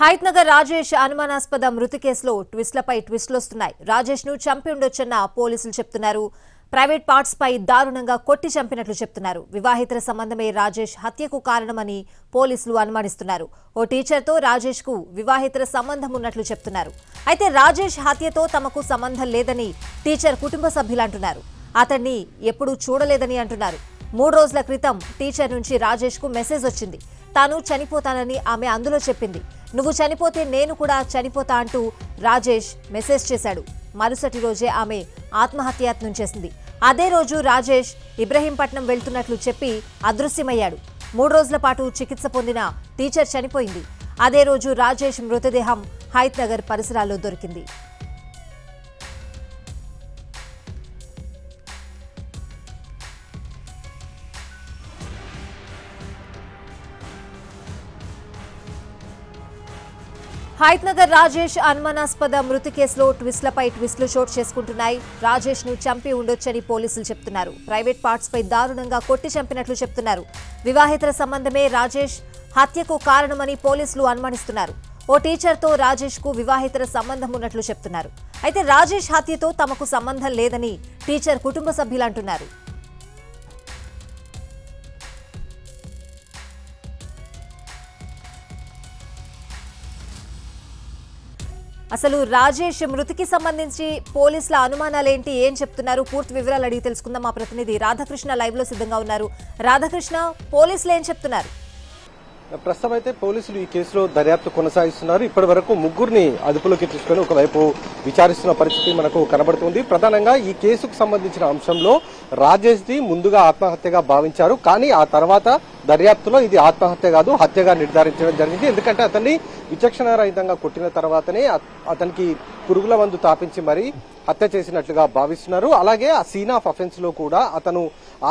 హైత్ నగర్ రాజేష్ అనుమానాస్పద మృతి కేసులో ట్విస్ట్లపై ట్విస్టులు వస్తున్నాయి రాజేష్ను చంపి ఉండొచ్చన్న పోలీసులు చెప్తున్నారు. ప్రైవేట్ పార్ట్స్ పై దారుణంగా కొట్టి చంపినట్లు చెప్తున్నారు. వివాహితర సంబంధమే రాజేష్ హత్యకు కారణమని పోలీసులు అనుమానిస్తున్నారు. ఓ టీచర్తో రాజేష్కు వివాహితర సంబంధం ఉన్నట్లు చెప్తున్నారు. అయితే రాజేష్ హత్యతో తమకు సంబంధం లేదని టీచర్ కుటుంబ సభ్యులు అంటున్నారు. అతన్ని ఎప్పుడూ చూడలేదని అంటున్నారు. మూడు రోజుల క్రితం టీచర్ నుంచి రాజేష్కు మెసేజ్ వచ్చింది. తాను చనిపోతానని ఆమె అందులో చెప్పింది. నువ్వు చనిపోతే నేను కూడా చనిపోతా అంటూ రాజేష్ మెసేజ్ చేశాడు. మరుసటి రోజే ఆమె ఆత్మహత్యాయత్నం చేసింది. అదే రోజు రాజేష్ ఇబ్రహీంపట్నం వెళ్తున్నట్లు చెప్పి అదృశ్యమయ్యాడు. మూడు రోజుల పాటు చికిత్స పొందిన టీచర్ చనిపోయింది. అదే రోజు రాజేష్ మృతదేహం హైత్ నగర్ పరిసరాల్లో దొరికింది. హైత్ నగర్ రాజేష్ అనుమానాస్పద మృతి కేసులో ట్విస్ట్లపై ట్విస్ట్లు చోటు చేసుకుంటున్నాయి. రాజేష్ను చంపి ఉండొచ్చని పోలీసులు చెప్తున్నారు. ప్రైవేట్ పార్ట్స్ పై దారుణంగా కొట్టి చంపినట్లు చెప్తున్నారు. వివాహేతర సంబంధమే రాజేష్ హత్యకు కారణమని పోలీసులు అనుమానిస్తున్నారు. ఓ టీచర్తో రాజేష్కు సంబంధం ఉన్నట్లు చెప్తున్నారు. అయితే రాజేష్ హత్యతో తమకు సంబంధం లేదని టీచర్ కుటుంబ సభ్యులు అసలు రాజేష్ మృతికి సంబంధించి పోలీసుల అనుమానాలేంటి? ఏం చెప్తున్నారు? పూర్తి వివరాలు అడిగి తెలుసుకుందాం మా ప్రతినిధి. రాధాకృష్ణ లైవ్లో సిద్ధంగా ఉన్నారు. రాధాకృష్ణ పోలీసులు ఏం చెప్తున్నారు? ప్రస్తుతం అయితే పోలీసులు ఈ కేసులో దర్యాప్తు కొనసాగిస్తున్నారు. ఇప్పటి వరకు ముగ్గురిని అదుపులోకి తీసుకొని ఒకవైపు విచారిస్తున్న పరిస్థితి మనకు కనబడుతుంది. ప్రధానంగా ఈ కేసుకు సంబంధించిన అంశంలో రాజేష్ ది ముందుగా ఆత్మహత్యగా భావించారు. కానీ ఆ తర్వాత దర్యాప్తులో ఇది ఆత్మహత్య కాదు హత్యగా నిర్ధారించడం జరిగింది. ఎందుకంటే అతన్ని విచక్షణ రహితంగా కొట్టిన తర్వాతనే అతనికి పురుగుల మందు తాపించి మరీ హత్య చేసినట్లుగా భావిస్తున్నారు. అలాగే ఆ సీన్ ఆఫ్ అఫెన్స్లో కూడా అతను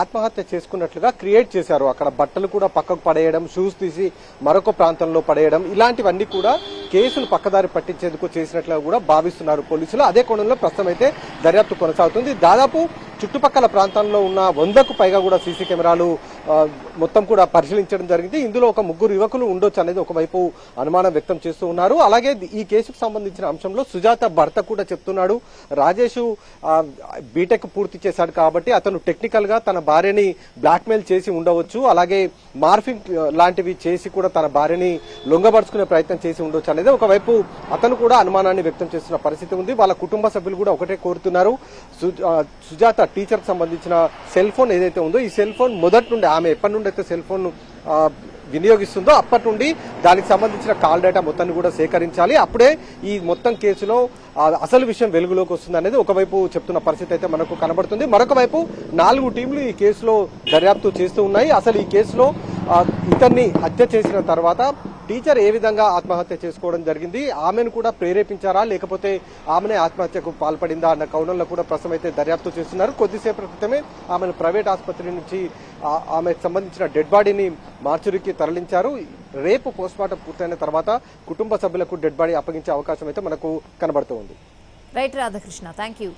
ఆత్మహత్య చేసుకున్నట్లుగా క్రియేట్ చేశారు. అక్కడ బట్టలు కూడా పక్కకు పడేయడం షూస్ తీసి మరొక ప్రాంతంలో పడేయడం ఇలాంటివన్నీ కూడా కేసును పక్కదారి పట్టించేందుకు చేసినట్లుగా కూడా భావిస్తున్నారు పోలీసులు. అదే కోణంలో ప్రస్తుతం అయితే దర్యాప్తు కొనసాగుతుంది. దాదాపు చుట్టుపక్కల ప్రాంతంలో ఉన్న వందకు పైగా కూడా సీసీ కెమెరాలు మొత్తం కూడా పరిశీలించడం జరిగింది. ఇందులో ఒక ముగ్గురు యువకులు ఉండొచ్చు అనేది ఒకవైపు అనుమానం వ్యక్తం చేస్తూ ఉన్నారు. అలాగే ఈ కేసుకు సంబంధించిన అంశంలో సుజాత భర్త కూడా చెప్తున్నాడు. రాజేష్ బీటెక్ పూర్తి చేశాడు కాబట్టి అతను టెక్నికల్గా తన భార్యని బ్లాక్మెయిల్ చేసి ఉండవచ్చు. అలాగే మార్ఫింగ్ లాంటివి చేసి కూడా తన భార్యని లొంగబరుచుకునే ప్రయత్నం చేసి ఉండొచ్చు అనేది ఒకవైపు అతను కూడా అనుమానాన్ని వ్యక్తం చేస్తున్న పరిస్థితి ఉంది. వాళ్ళ కుటుంబ సభ్యులు కూడా ఒకటే కోరుతున్నారు. సుజాత ఆ, టీచర్ సంబంధించిన సెల్ ఫోన్ ఏదైతే ఉందో ఈ సెల్ ఫోన్ మొదటి నుండి ఆమె ఎప్పటి నుండి అయితే సెల్ ఫోన్ వినియోగిస్తుందో అప్పటి నుండి దానికి సంబంధించిన కాల్ డేటా మొత్తాన్ని కూడా సేకరించాలి. అప్పుడే ఈ మొత్తం కేసులో అసలు విషయం వెలుగులోకి వస్తుంది అనేది ఒకవైపు చెప్తున్న పరిస్థితి అయితే మనకు కనబడుతుంది. మరొక వైపు నాలుగు టీంలు ఈ కేసులో దర్యాప్తు చేస్తూ ఉన్నాయి. అసలు ఈ కేసులో ఇతన్ని హత్య చేసిన తర్వాత టీచర్ ఏ విధంగా ఆత్మహత్య చేసుకోవడం జరిగింది? ఆమెను కూడా ప్రేరేపించారా? లేకపోతే ఆమెనే ఆత్మహత్యకు పాల్పడిందా అన్న కౌనంలో కూడా ప్రస్తుతం అయితే దర్యాప్తు చేస్తున్నారు. కొద్దిసేపటి క్రితమే ఆమెను ప్రైవేట్ ఆసుపత్రి నుంచి ఆమెకు సంబంధించిన డెడ్ బాడీని మార్చురికి తరలించారు. రేపు పోస్ట్మార్టం పూర్తయిన తర్వాత కుటుంబ సభ్యులకు డెడ్ బాడీ అప్పగించే అవకాశం అయితే మనకు కనబడుతూ ఉంది రైట్ రాధాకృష్ణ థ్యాంక్ యూ